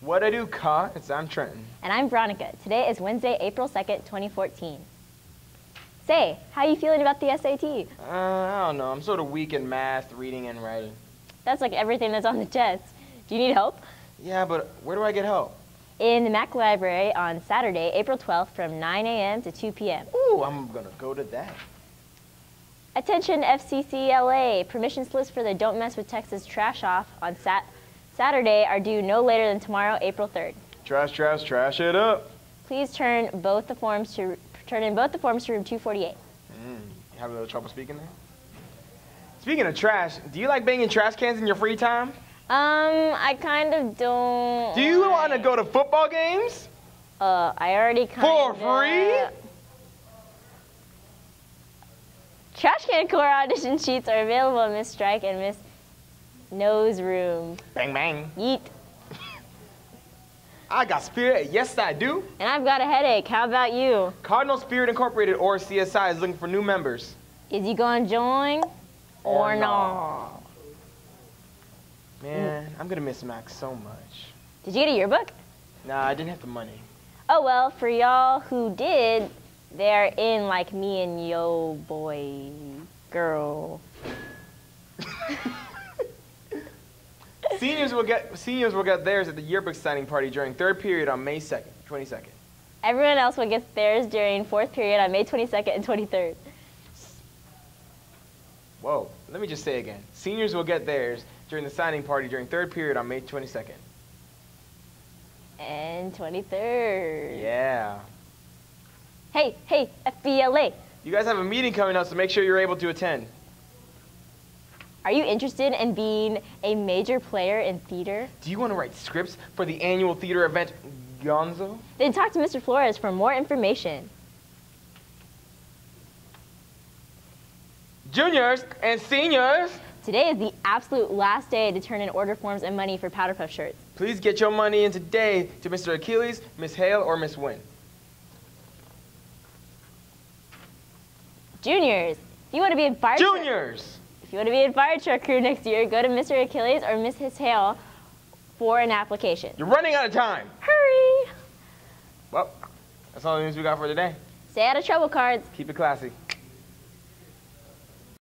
What I do, Ka? It's I'm Trenton. And I'm Veronica. Today is Wednesday, April 2nd, 2014. Say, how are you feeling about the SAT? Uh, I don't know. I'm sort of weak in math, reading, and writing. That's like everything that's on the test. Do you need help? Yeah, but where do I get help? In the Mac Library on Saturday, April 12th from 9 a.m. to 2 p.m. Ooh, I'm gonna go to that. Attention FCCLA, permission slips for the Don't Mess with Texas Trash Off on sat Saturday are due no later than tomorrow, April 3rd. Trash, trash, trash it up. Please turn both the forms to turn in both the forms to room 248. Mm, you having a little trouble speaking there? Speaking of trash, do you like banging trash cans in your free time? Um, I kind of don't. Do you want to go to football games? Uh, I already kind For of. free? Trash Can Corps audition sheets are available in Miss Strike and Miss Nose Room. Bang, bang. Yeet. I got spirit. Yes, I do. And I've got a headache. How about you? Cardinal Spirit Incorporated, or CSI, is looking for new members. Is you gonna join Or or, no. not? Man, I'm gonna miss Max so much. Did you get a yearbook? Nah, I didn't have the money. Oh well, for y'all who did, they're in like me and yo boy girl. Seniors will get seniors will get theirs at the yearbook signing party during third period on May 2nd, 22nd. Everyone else will get theirs during fourth period on May 22nd and 23rd. Whoa, let me just say again. Seniors will get theirs during the signing party during third period on May 22nd. And 23rd. Yeah. Hey, hey, FBLA. You guys have a meeting coming up, so make sure you're able to attend. Are you interested in being a major player in theater? Do you want to write scripts for the annual theater event Gonzo? Then talk to Mr. Flores for more information. Juniors and seniors, Today is the absolute last day to turn in order forms and money for Powder Puff shirts. please get your money in today to Mr. Achilles, Miss Hale, or Miss Wynn. Juniors, if you want to be in fire Juniors! If you want to be in fire truck crew next year, go to Mr. Achilles or Mrs. Hale for an application. You're running out of time. Hurry! Well, that's all the news we got for today. Stay out of trouble cards. Keep it classy.